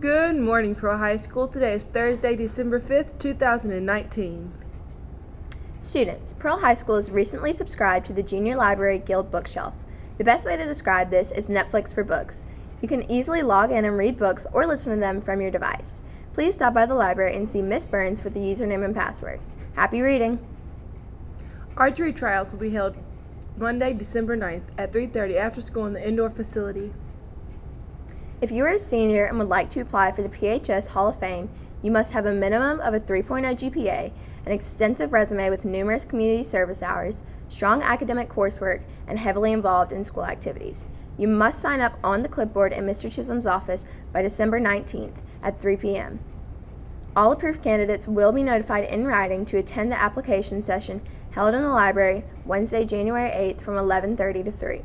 Good morning, Pearl High School. Today is Thursday, December 5th, 2019. Students, Pearl High School has recently subscribed to the Junior Library Guild bookshelf. The best way to describe this is Netflix for books. You can easily log in and read books or listen to them from your device. Please stop by the library and see Miss Burns for the username and password. Happy reading! Archery trials will be held Monday, December 9th at 3:30 after school in the indoor facility. If you are a senior and would like to apply for the PHS Hall of Fame, you must have a minimum of a 3.0 GPA, an extensive resume with numerous community service hours, strong academic coursework, and heavily involved in school activities. You must sign up on the clipboard in Mr. Chisholm's office by December 19th at 3 p.m. All approved candidates will be notified in writing to attend the application session held in the library Wednesday, January 8th from 11:30 to 3.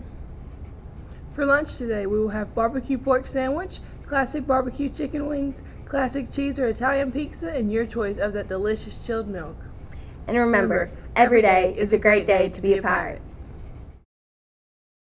For lunch today, we will have barbecue pork sandwich, classic barbecue chicken wings, classic cheese or Italian pizza, and your choice of that delicious chilled milk. And remember, every day is a great day to be a pirate.